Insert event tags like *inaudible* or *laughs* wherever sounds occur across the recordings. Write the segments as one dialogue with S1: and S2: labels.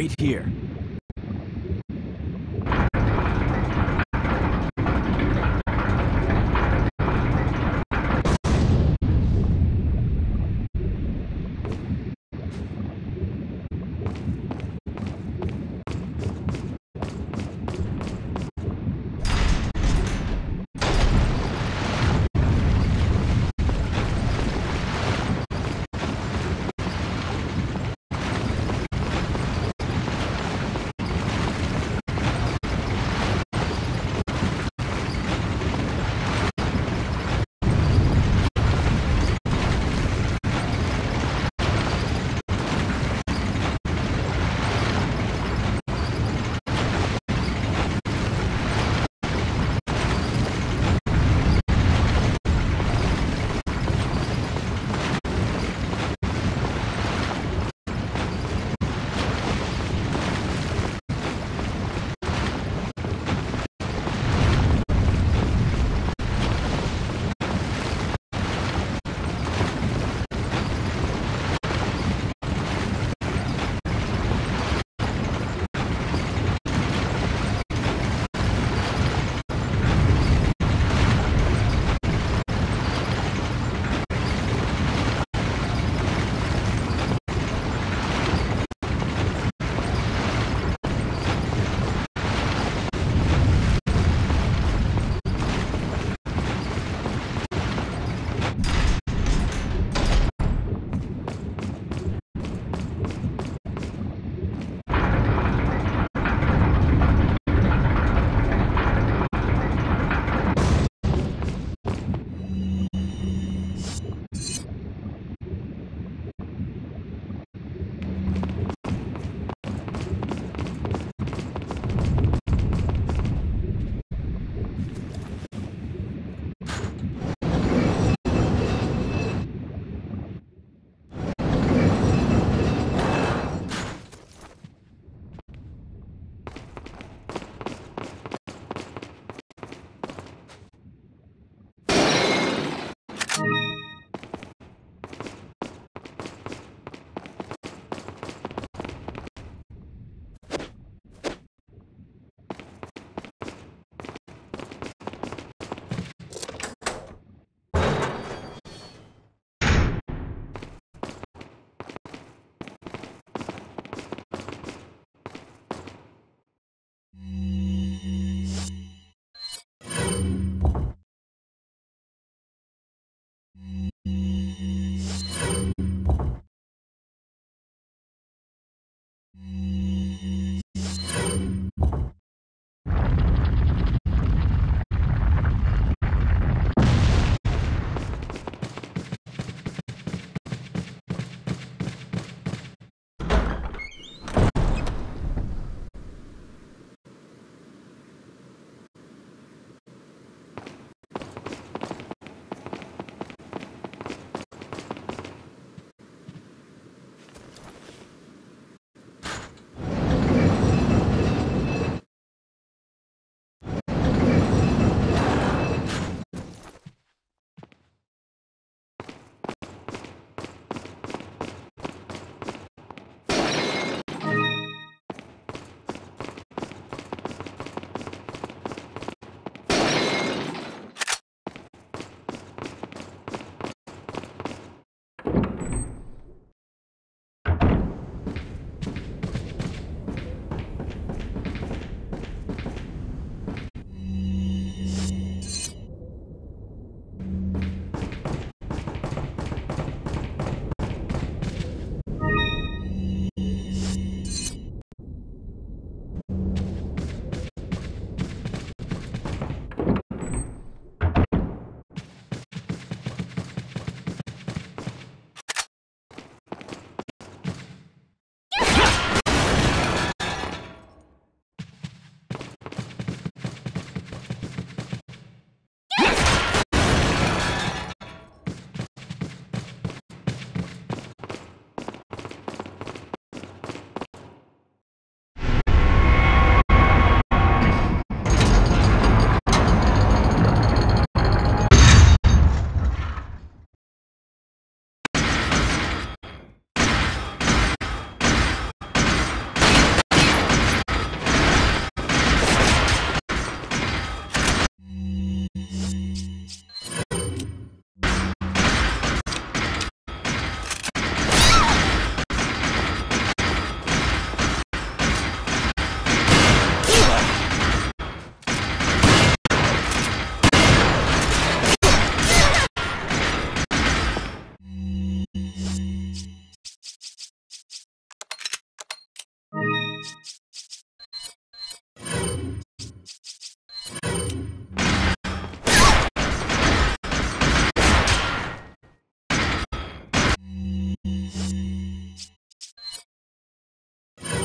S1: Wait here.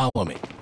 S1: Follow me.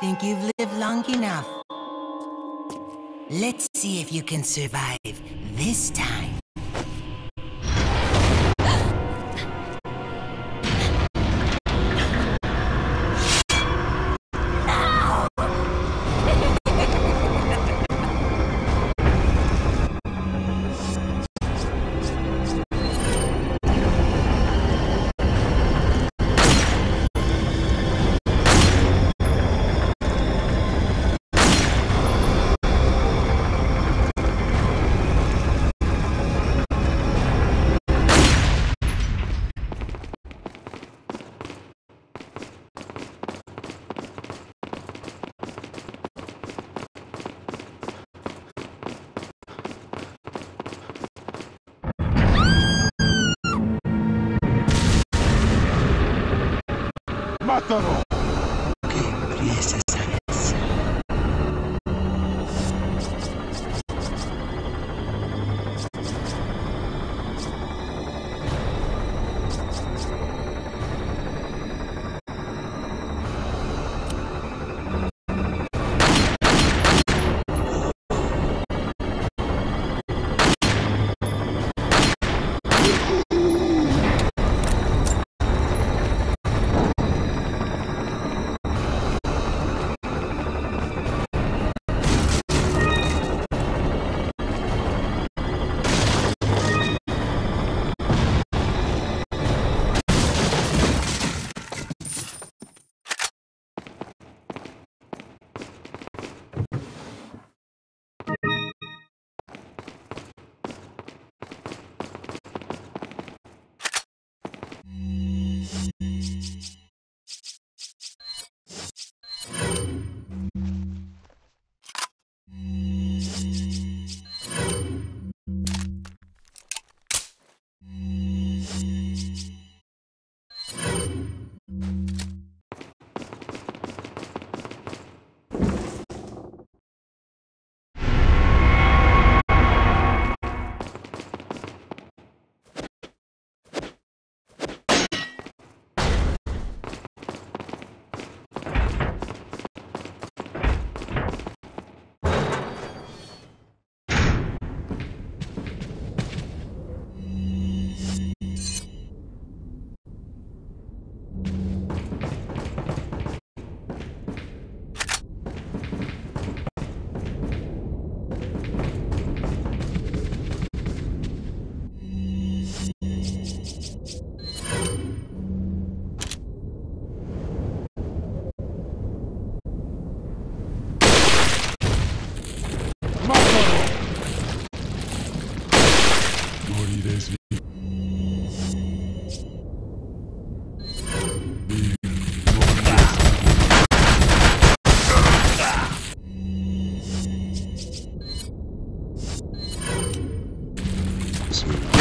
S2: Think you've lived long enough. Let's see if you can survive this time.
S1: 따로. Peace.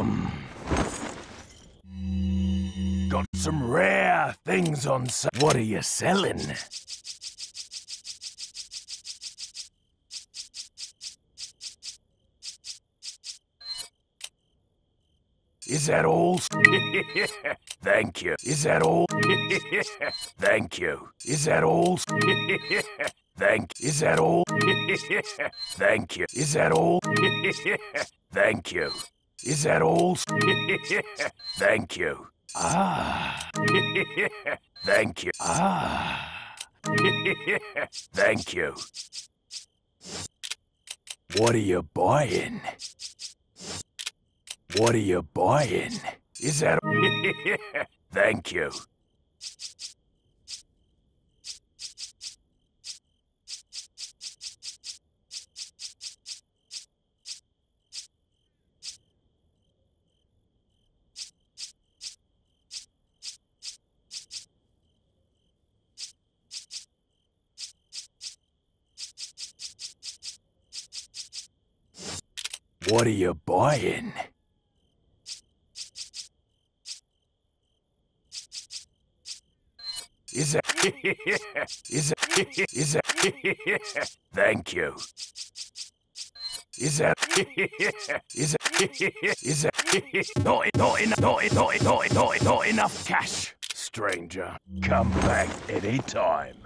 S1: Welcome. Got some rare things on sale. What are you selling? Is that all? *laughs* Thank you. Is that all? *laughs* Thank you. Is that all? *laughs* Thank. Is that all? Thank you. Is that all? Thank you. Is that all? *laughs* Thank you. Ah. *laughs* Thank you. Ah. *laughs* Thank you. What are you buying? What are you buying? Is that... Thank you. What are you buying? Is that... *laughs* Is that... Is that... *laughs* Thank you. Is that... *laughs* Is that... Is that... Not, not, enough, not, not, not, not, enough cash, stranger. Come back anytime.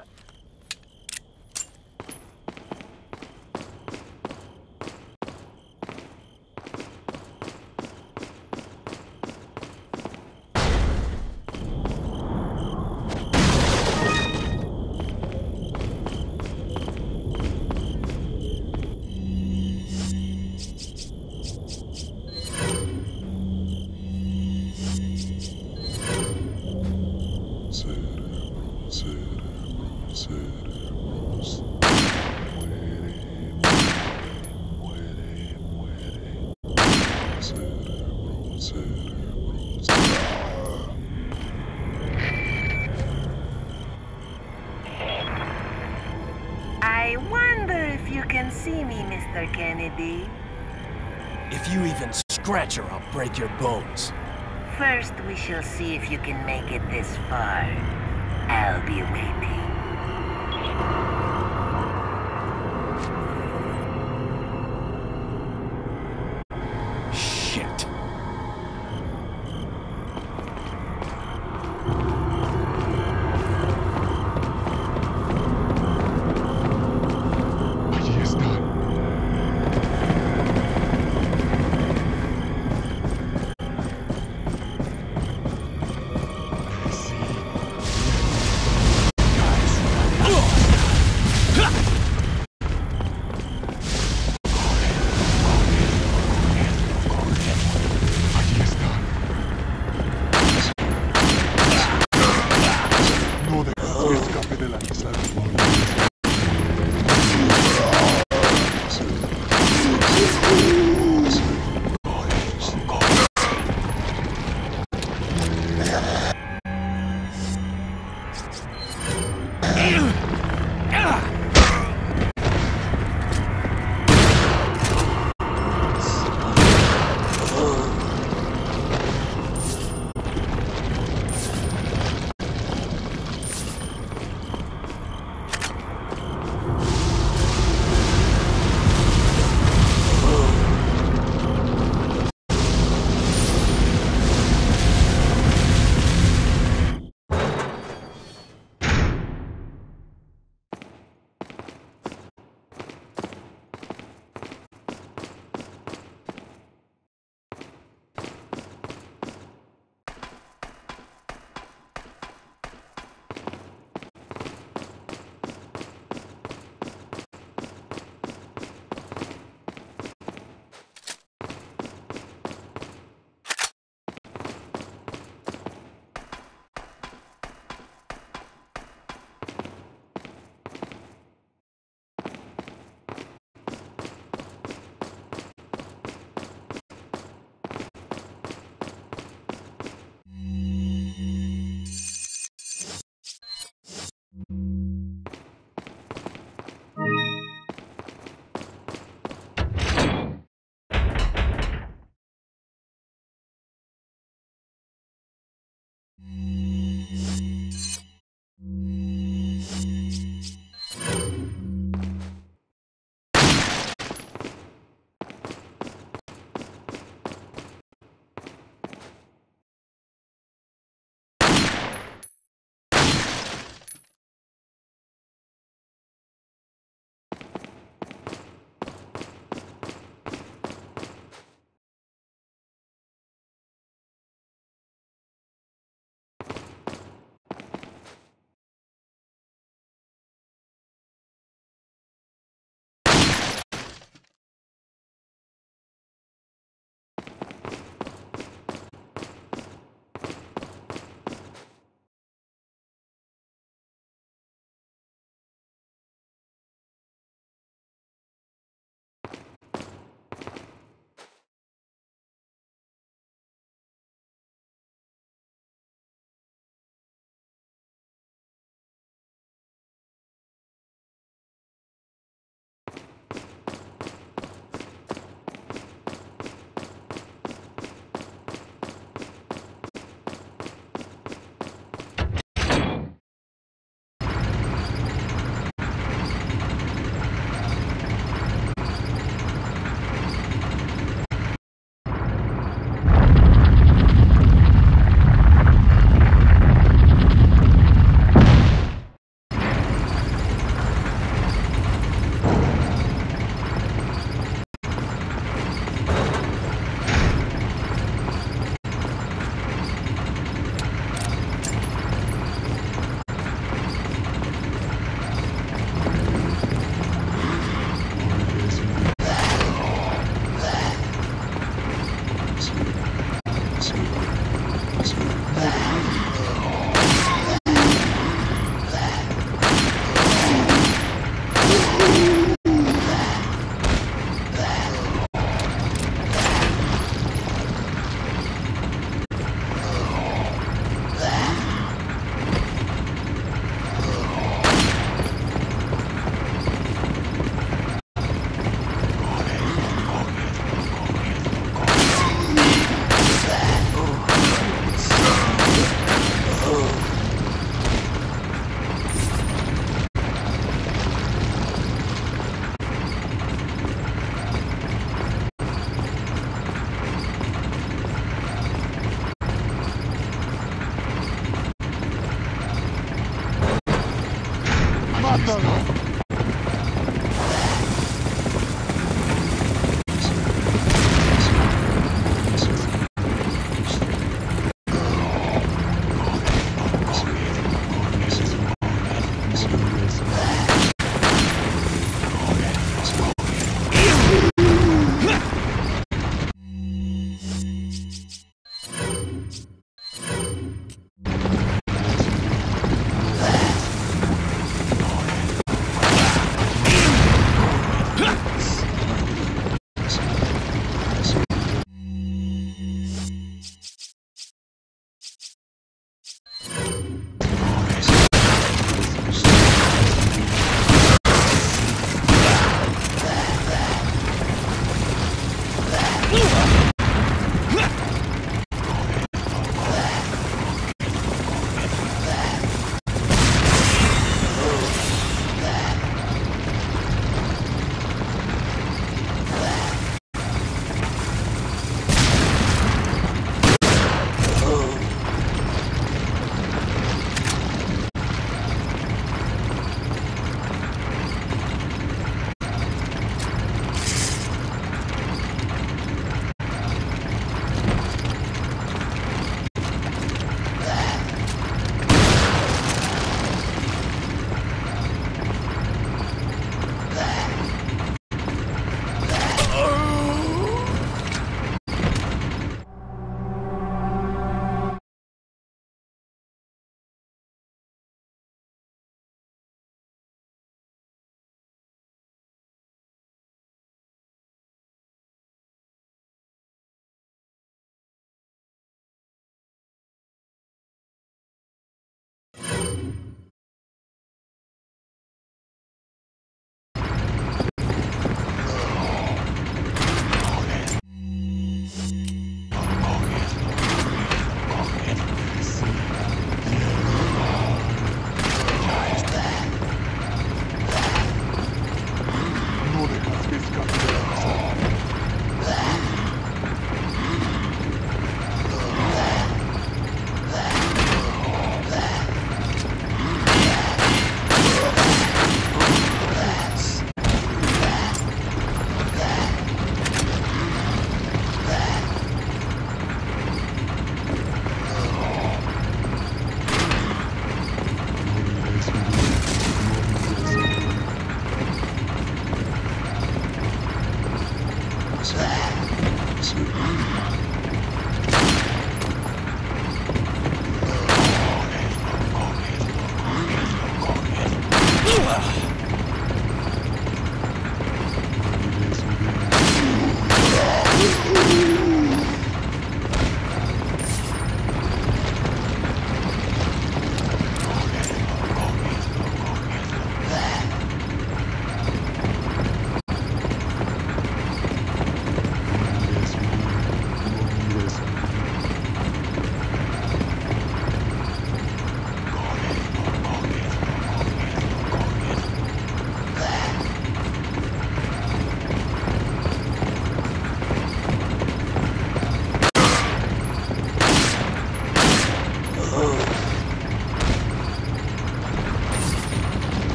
S2: Shall see if you can make it this far. I'll be waiting.
S3: one.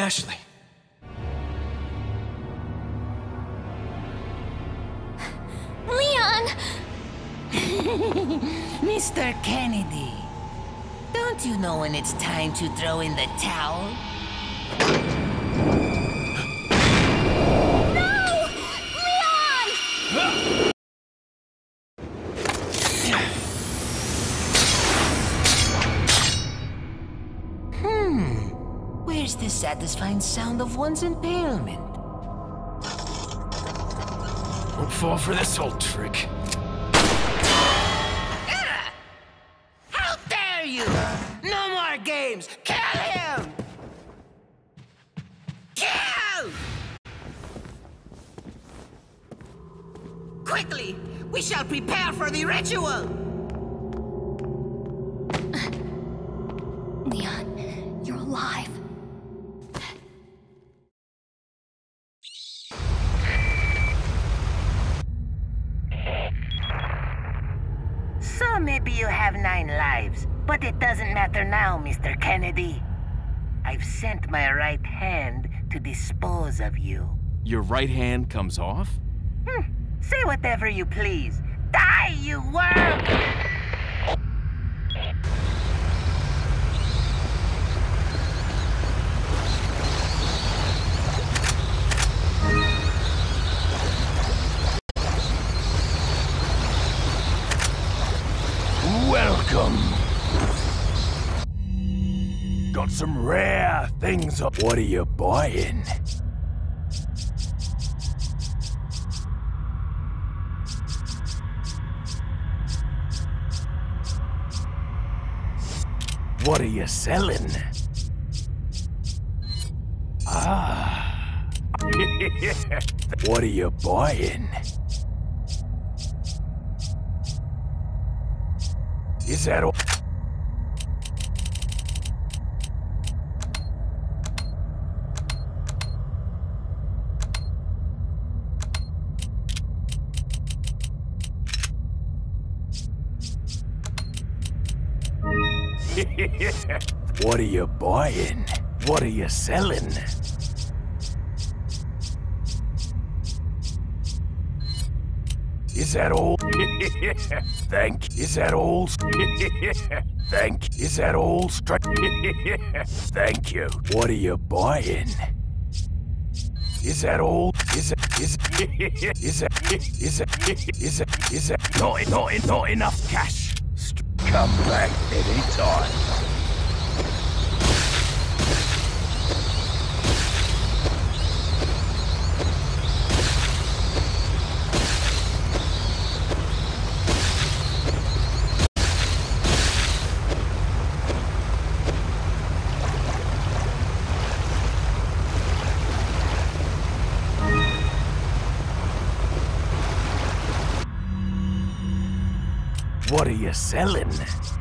S4: Ashley.
S5: Leon! *laughs*
S2: Mr. Kennedy, don't you know when it's time to throw in the towel? Satisfying sound of one's impalement?
S1: Don't fall for this old trick. Ah!
S2: How dare you! No more games! Kill him! Kill! Quickly! We shall prepare for the ritual! Dispose of you.
S4: Your right hand comes off? Hmm.
S2: Say whatever you please. Die, you worm!
S1: Welcome. Got some rare things up. What are you buying? What are you selling? Ah. *laughs* what are you buying? Is that all? What are you buying? What are you selling? Is that all? *laughs* Thank. Is that all? *laughs* Thank. Is that all? *laughs* Thank you. What are you buying? Is that all? Is it? Is is it? Is it? Is it? Is it? Not not not enough cash. Come back anytime. You selling?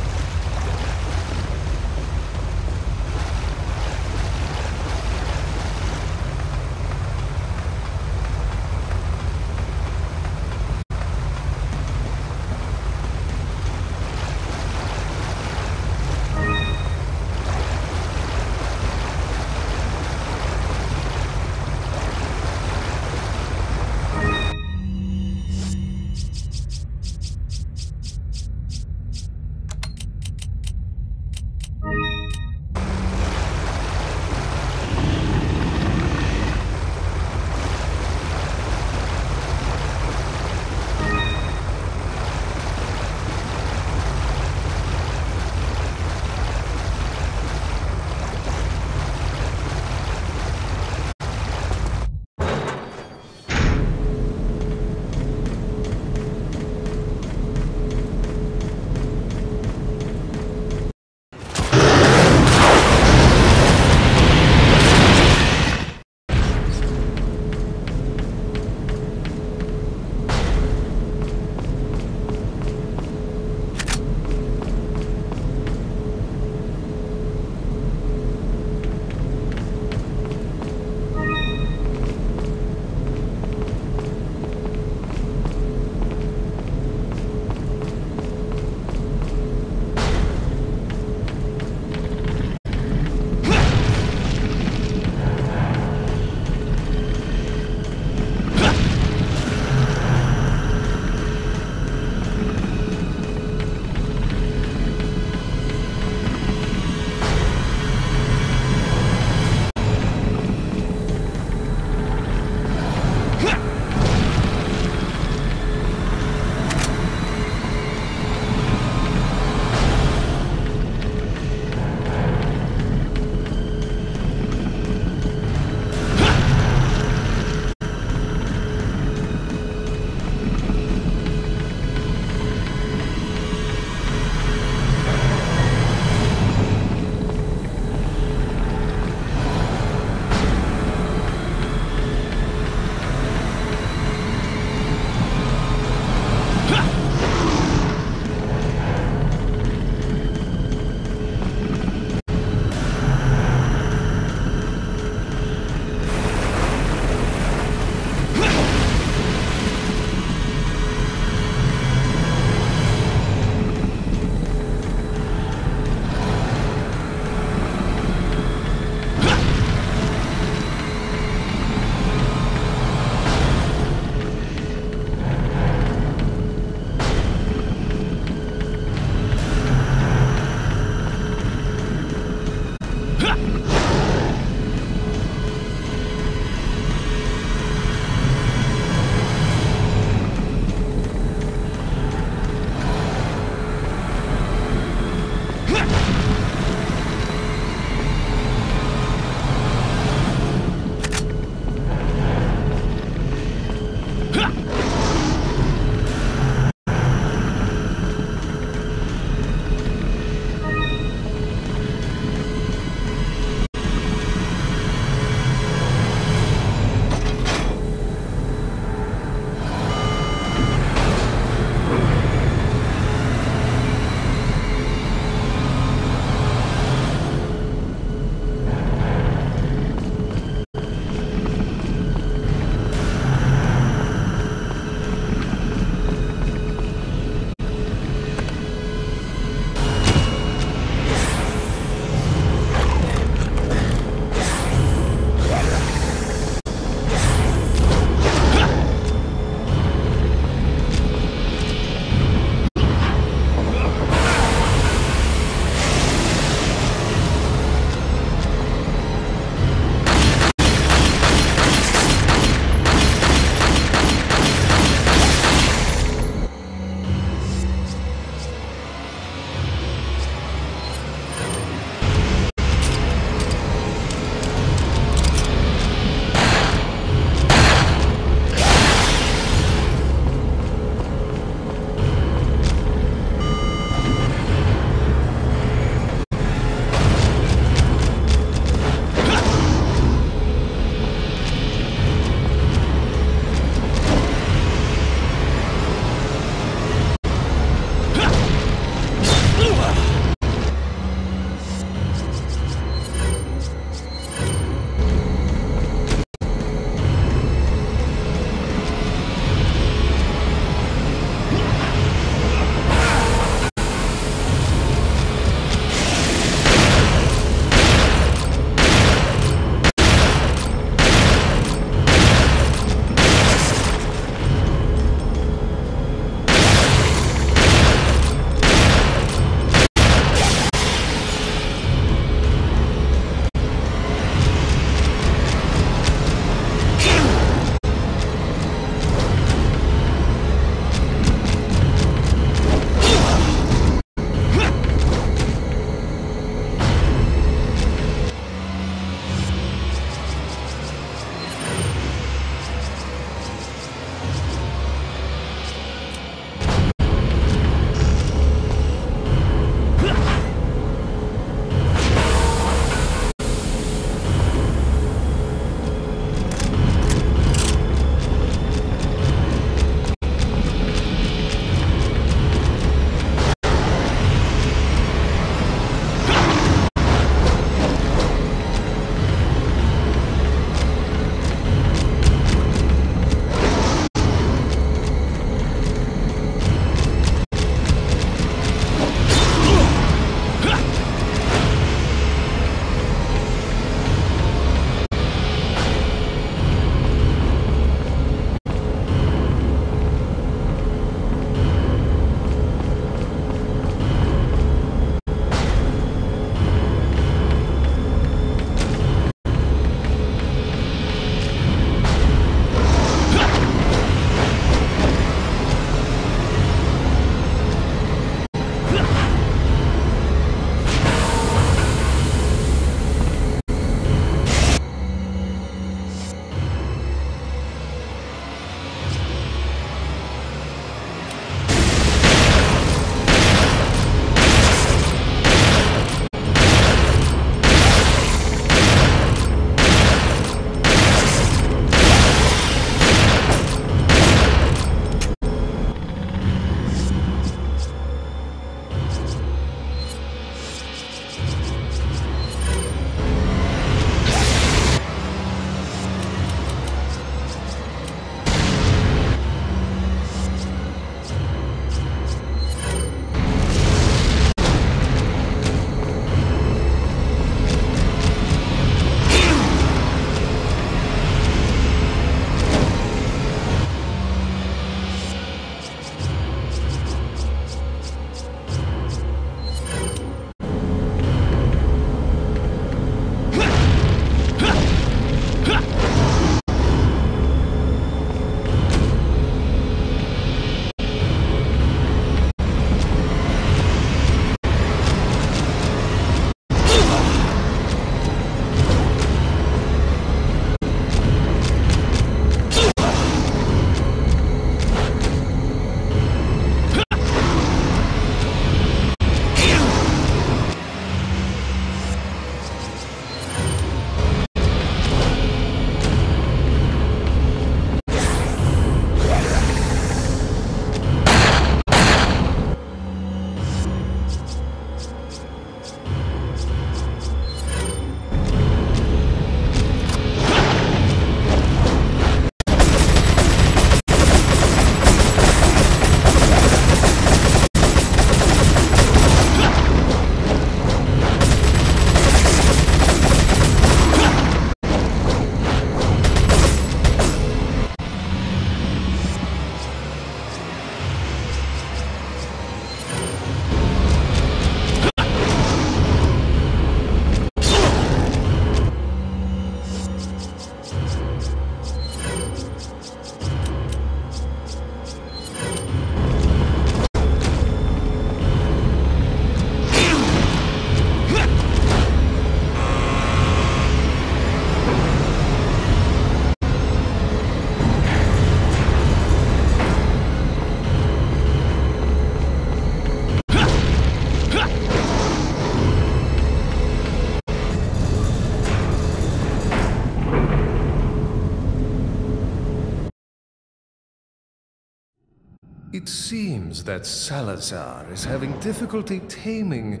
S6: That Salazar is having difficulty taming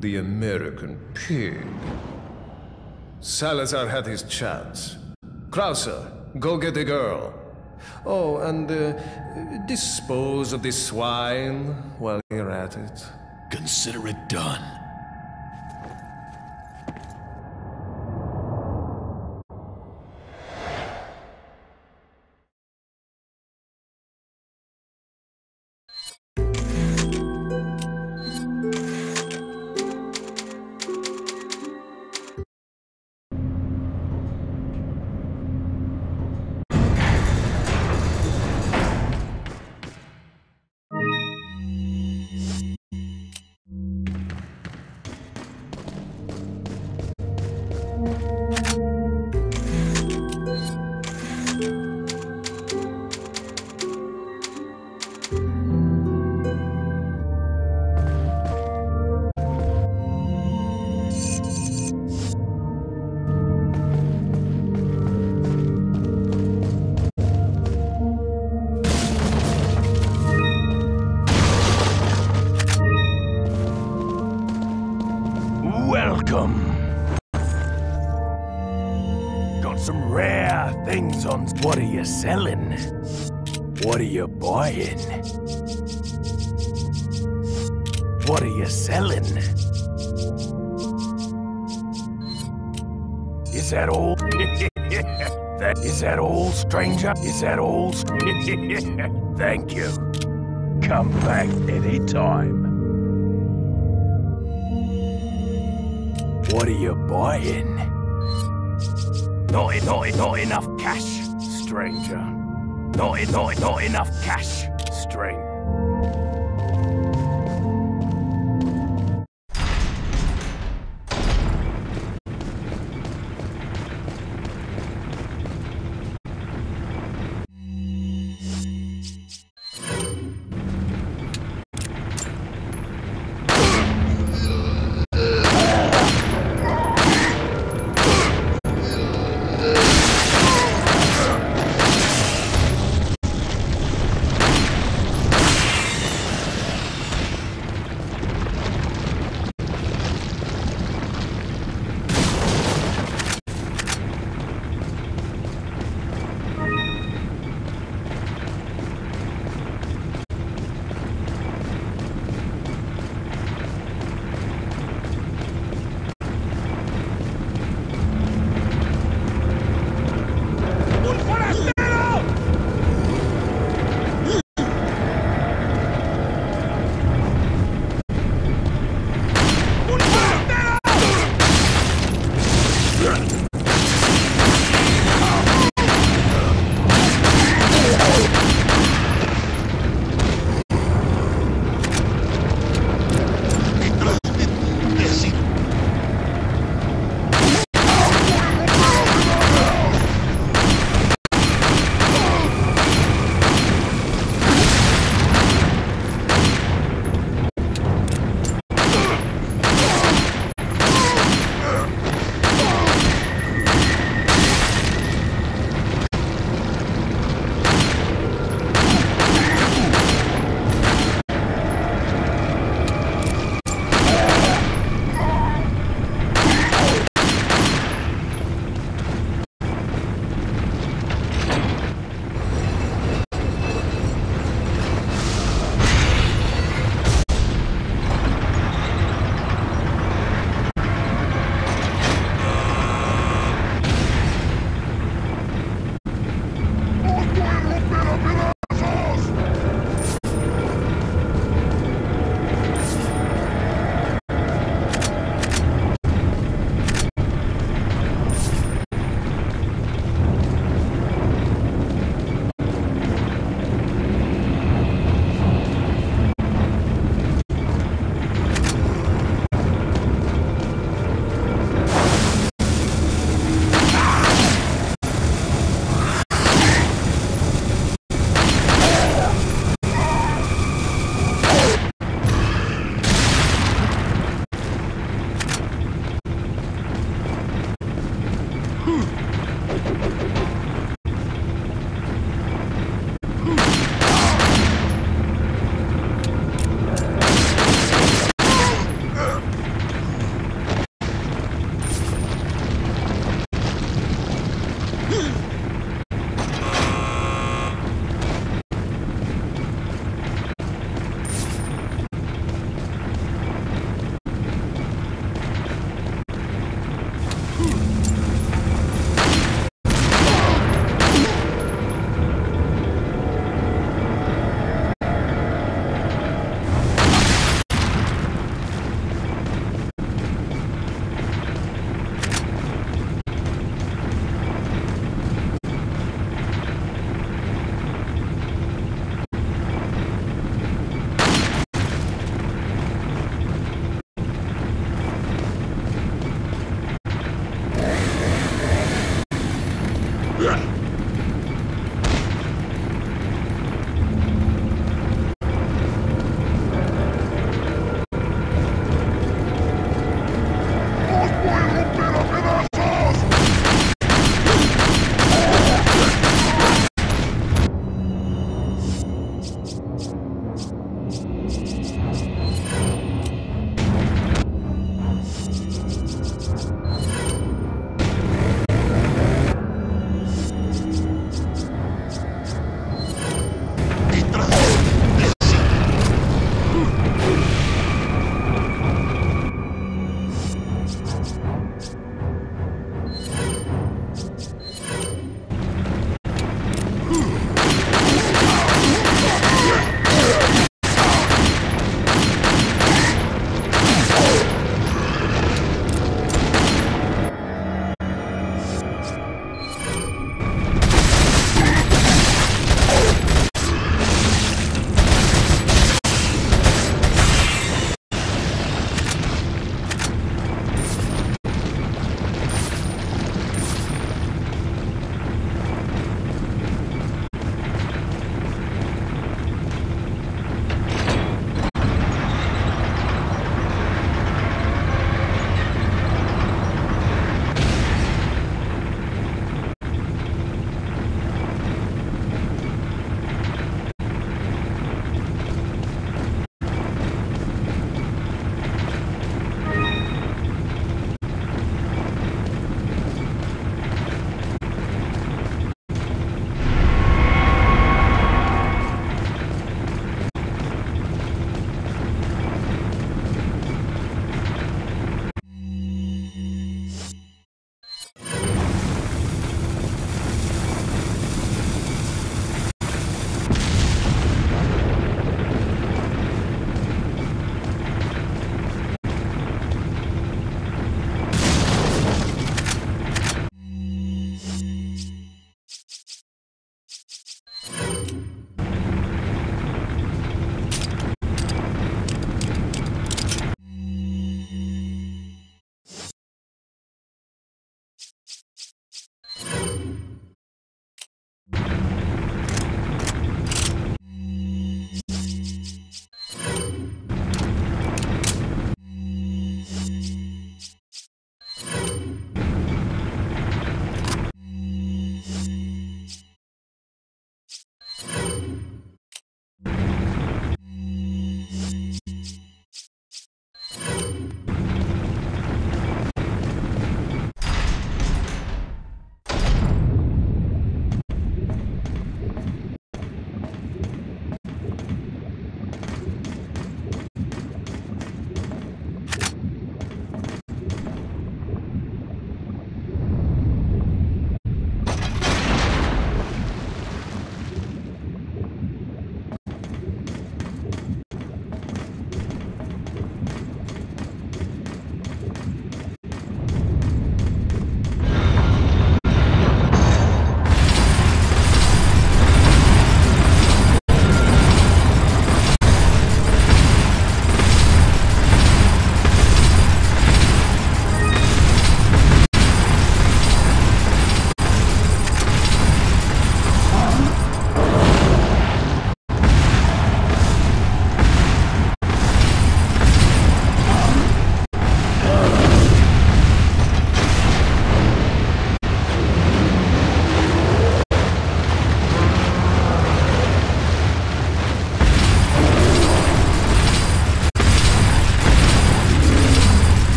S6: the American pig. Salazar had his chance. Krauser, go get the girl. Oh, and uh, dispose of the swine while you're at it.
S4: Consider it done.
S1: Selling? What are you buying? What are you selling? Is that all? *laughs* that is that all, stranger? Is that all? *laughs* Thank you. Come back anytime. What are you buying? Not, not, not enough cash, stranger. Not, not, not enough cash, stranger.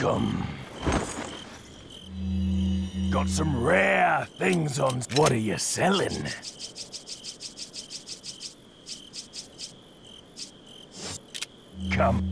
S1: Welcome. Got some rare things on. What are you selling? Come.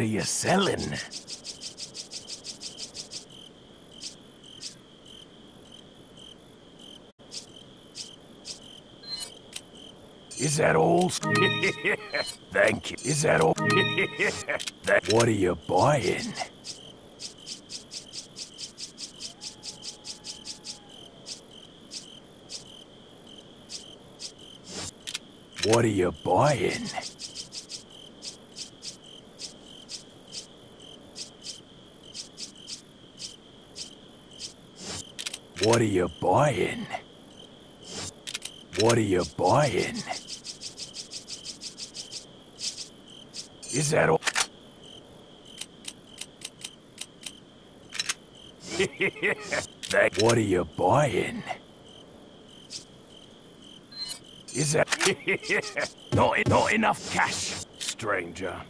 S1: Are you selling? Is that all? *laughs* Thank you. Is that all? that, *laughs* what are you buying? What are you buying? What are you buying? What are you buying? Is that all? *laughs* what are you buying? Is that *laughs* not not enough cash, stranger?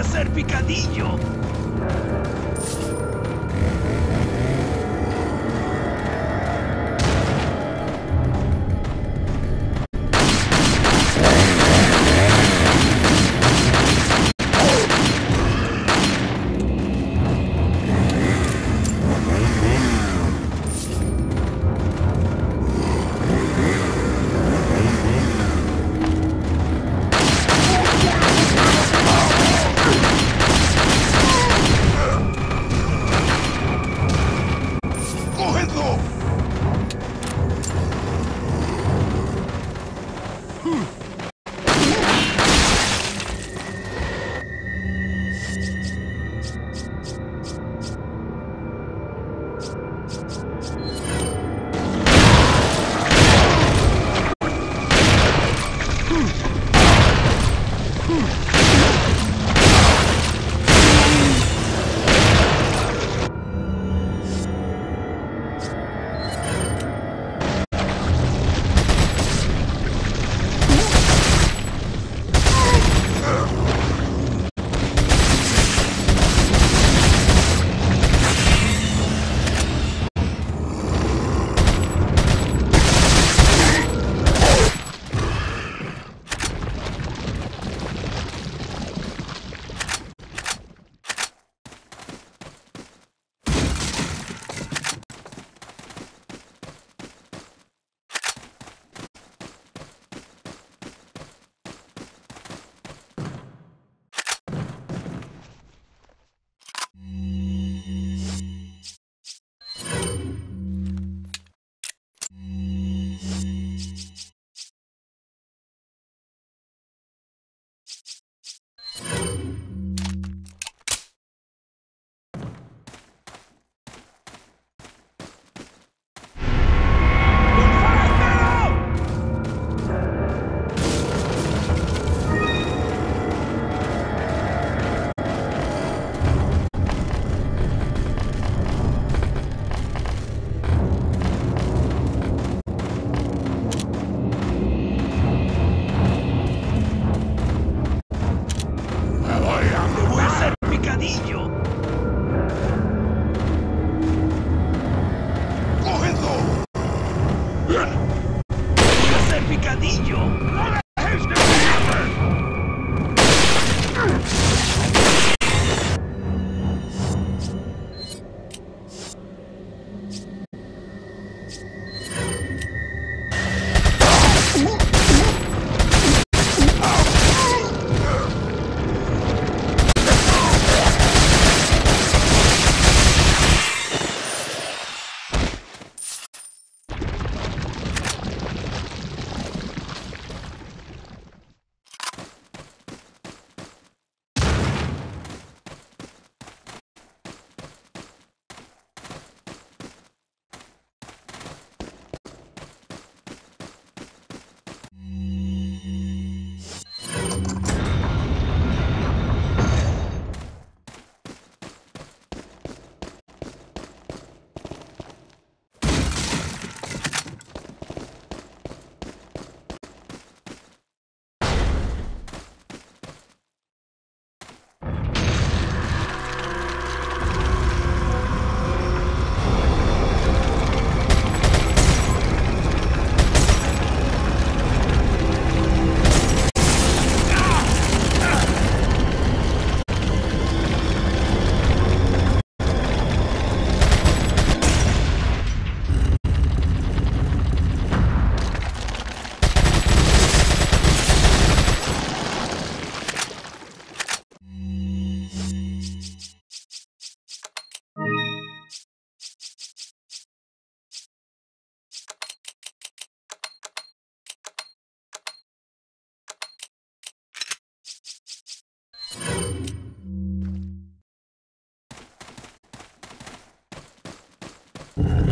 S1: Hacer picadillo. Mm-hmm.